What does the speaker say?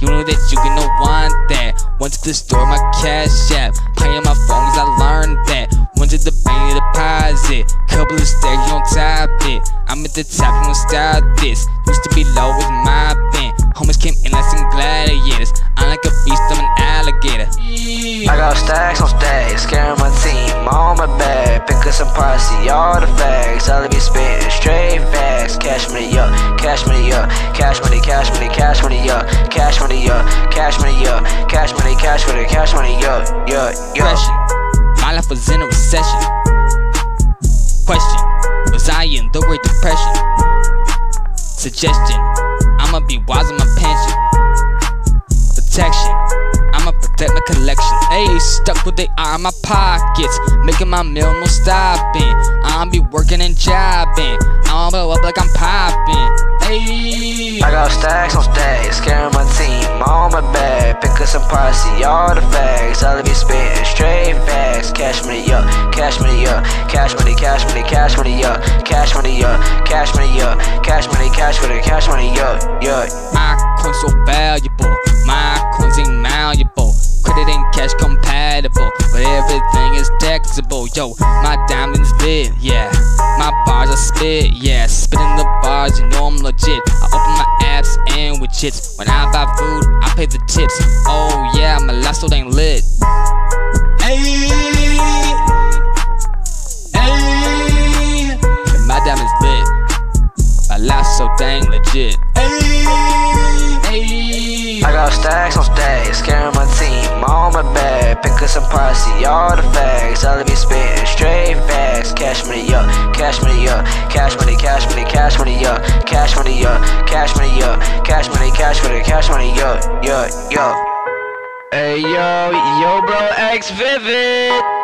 we gonna want that. Went to the store, my cash app. Playing my phones, I learned that. Went to the bank to deposit. Couple of stacks, you don't tap it. I'm at the top, you don't stop this. Used to be low with my pen. Homies came in like some gladiators. I'm like a beast, I'm an alligator. I got stacks on stacks, scaring my team on my back. Pick up some posse, all the facts. I'll be spitting straight facts. Cash money up, cash money up, cash money, cash money, cash money up, cash yeah, yeah. Question. My life was in a recession. Question. Was I in the Great Depression? Suggestion. I'ma be wise in my pension. Protection. I'ma protect my collection. Ayy, stuck with they eye in my pockets. Making my meal, no stopping. I'ma be working and jobbing. I'ma blow up like I'm popping. Ayy. I got stacks on stacks, scaring up some posse, all the facts. I'll be spitting straight facts. Cash money up, cash money up, cash money, cash money, cash money up, cash money up, cash money up, cash money, cash money, cash money up, yeah. My coins so valuable, my coins ain't malleable. Credit and cash compatible, but everything is taxable. Yo, my diamonds lit, yeah. My bars are spit, yeah. Spitting the bars, you know I'm legit. I open my apps and widgets. When I buy food, pay the tips. Oh yeah, my last so dang lit. Ayy, ayy. And my diamonds lit. My last so dang legit. Ayy, ayy. I got stacks on stacks, scaring my team on my back. Pick up some posse, all the facts. I'll be spitting straight facts. Cash money up, cash money up, cash money, cash money, cash money up, cash money up, cash money up, cash money, cash money, cash money up, yo, yo. Hey yo, yo, bro, X Vivid.